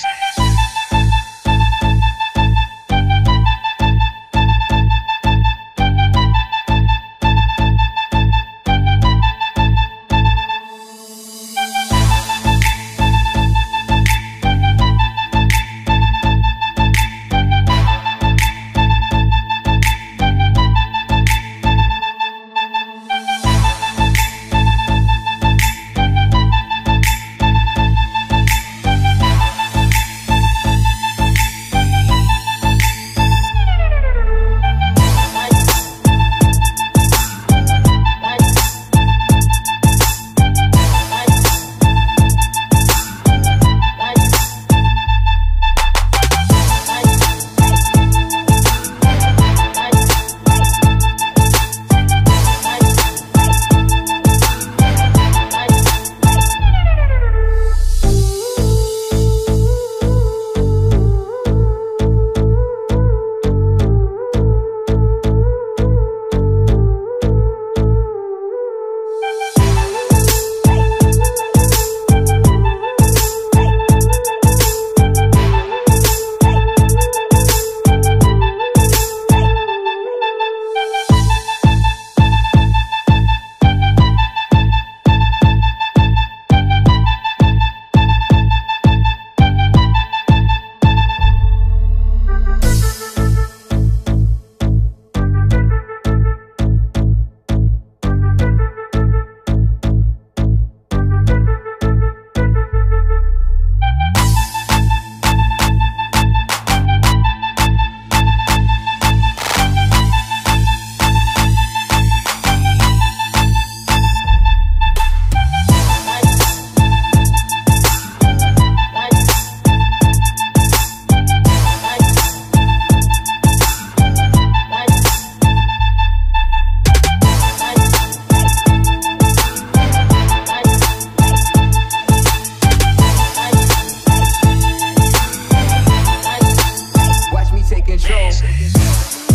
Jackson. niggas.